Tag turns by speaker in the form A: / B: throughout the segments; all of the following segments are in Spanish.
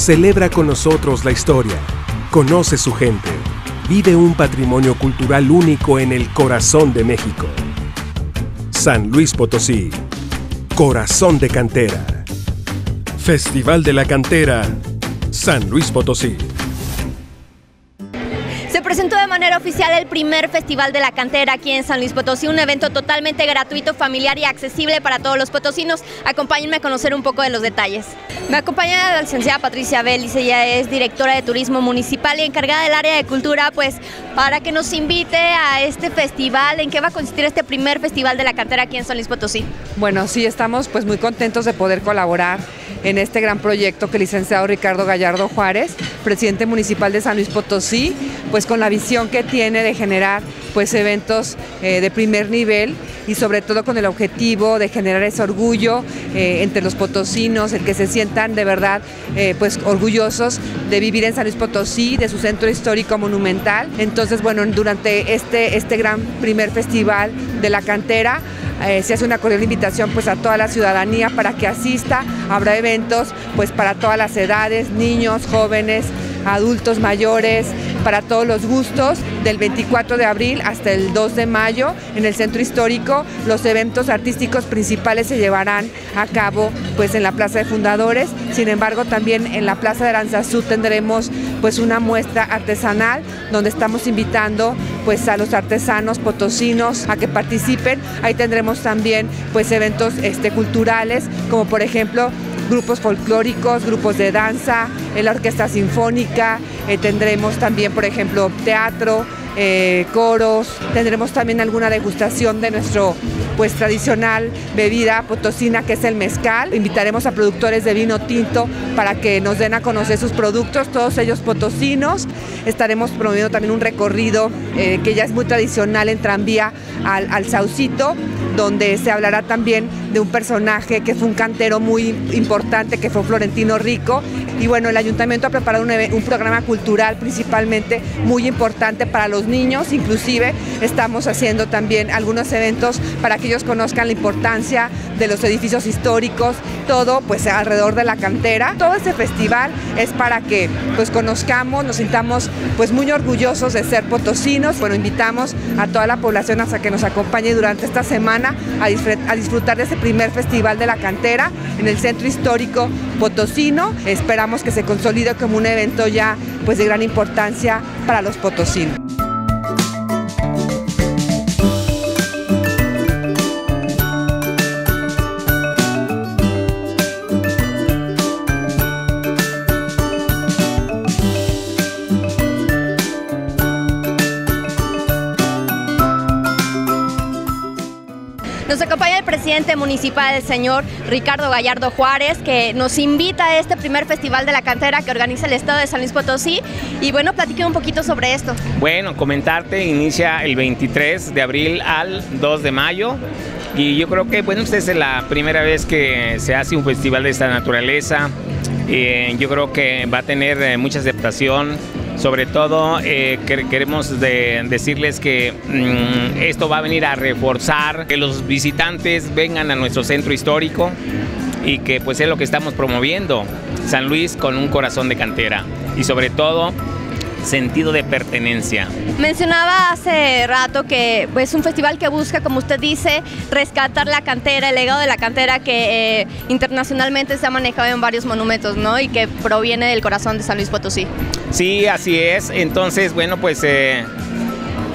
A: Celebra con nosotros la historia, conoce su gente, vive un patrimonio cultural único en el corazón de México. San Luis Potosí, corazón de cantera. Festival de la Cantera, San Luis Potosí
B: presentó de manera oficial el primer Festival de la Cantera aquí en San Luis Potosí, un evento totalmente gratuito, familiar y accesible para todos los potosinos. Acompáñenme a conocer un poco de los detalles. Me acompaña la licenciada Patricia Vélez, ella es directora de Turismo Municipal y encargada del área de cultura, pues para que nos invite a este festival. ¿En qué va a consistir este primer Festival de la Cantera aquí en San Luis Potosí?
C: Bueno, sí, estamos pues muy contentos de poder colaborar en este gran proyecto que el licenciado Ricardo Gallardo Juárez, presidente municipal de San Luis Potosí, pues con la visión que tiene de generar pues eventos eh, de primer nivel y sobre todo con el objetivo de generar ese orgullo eh, entre los potosinos, el que se sientan de verdad eh, pues orgullosos de vivir en San Luis Potosí, de su centro histórico monumental. Entonces, bueno, durante este, este gran primer festival de la cantera, se hace una cordial invitación pues a toda la ciudadanía para que asista, habrá eventos pues para todas las edades, niños, jóvenes, adultos mayores, para todos los gustos, del 24 de abril hasta el 2 de mayo en el centro histórico. Los eventos artísticos principales se llevarán a cabo pues en la Plaza de Fundadores, sin embargo también en la Plaza de Aranzazú tendremos pues una muestra artesanal donde estamos invitando pues a los artesanos potosinos a que participen. Ahí tendremos también pues eventos este, culturales como por ejemplo grupos folclóricos, grupos de danza, la orquesta sinfónica, eh, tendremos también, por ejemplo, teatro, eh, coros, tendremos también alguna degustación de nuestro pues tradicional bebida potosina que es el mezcal. Invitaremos a productores de vino tinto para que nos den a conocer sus productos, todos ellos potosinos. Estaremos promoviendo también un recorrido eh, que ya es muy tradicional en tranvía al, Saucito, donde se hablará también de un personaje que fue un cantero muy importante, que fue Florentino Rico. Y bueno, el ayuntamiento ha preparado un, un programa cultural principalmente muy importante para los niños, inclusive estamos haciendo también algunos eventos para que ellos conozcan la importancia de los edificios históricos, todo pues alrededor de la cantera. Todo este festival es para que pues conozcamos, nos sintamos pues muy orgullosos de ser potosinos. Bueno, invitamos a toda la población hasta que nos acompañe durante esta semana a, disfrutar de este primer festival de la cantera en el centro histórico potosino. Esperamos que se consolide como un evento ya pues de gran importancia para los potosinos.
B: Presidente municipal, el señor Ricardo Gallardo Juárez, que nos invita a este primer festival de la cantera que organiza el Estado de San Luis Potosí. Y bueno, platique un poquito sobre esto.
D: Bueno, comentarte, inicia el 23 de abril al 2 de mayo. Y yo creo que, bueno, esta es la primera vez que se hace un festival de esta naturaleza. Eh, yo creo que va a tener eh, mucha aceptación sobre todo eh, queremos decirles que mm, esto va a venir a reforzar que los visitantes vengan a nuestro centro histórico y que pues es lo que estamos promoviendo. San Luis con un corazón de cantera y sobre todo sentido de pertenencia.
B: Mencionaba hace rato que es pues, un festival que busca, como usted dice, rescatar la cantera, el legado de la cantera que eh, internacionalmente se ha manejado en varios monumentos, ¿no? Y que proviene del corazón de San Luis Potosí.
D: Sí, así es. Entonces, bueno, pues eh,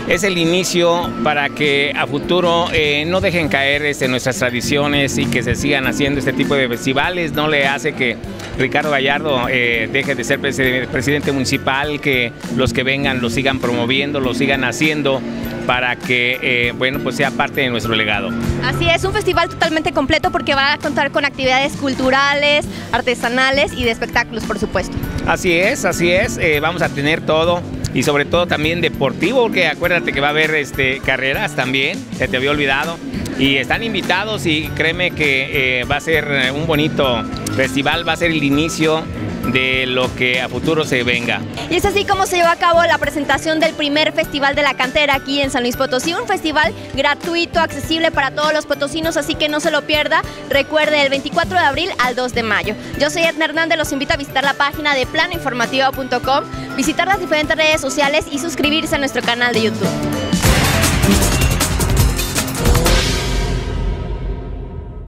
D: es el inicio para que a futuro eh, no dejen caer este, nuestras tradiciones y que se sigan haciendo este tipo de festivales. No le hace que Ricardo Gallardo eh, deje de ser presidente municipal, que los que vengan lo sigan promoviendo, lo sigan haciendo para que eh, bueno pues sea parte de nuestro legado.
B: Así es, un festival totalmente completo porque va a contar con actividades culturales, artesanales y de espectáculos, por supuesto.
D: Así es, así es, vamos a tener todo y sobre todo también deportivo, porque acuérdate que va a haber este, carreras también, se te había olvidado. Y están invitados y créeme que eh, va a ser un bonito festival, va a ser el inicio de lo que a futuro se venga.
B: Y es así como se llevó a cabo la presentación del primer Festival de la Cantera aquí en San Luis Potosí, un festival gratuito, accesible para todos los potosinos, así que no se lo pierda. Recuerde el 24 de abril al 2 de mayo. Yo soy Edna Hernández, los invito a visitar la página de planoinformativo.com, visitar las diferentes redes sociales y suscribirse a nuestro canal de YouTube.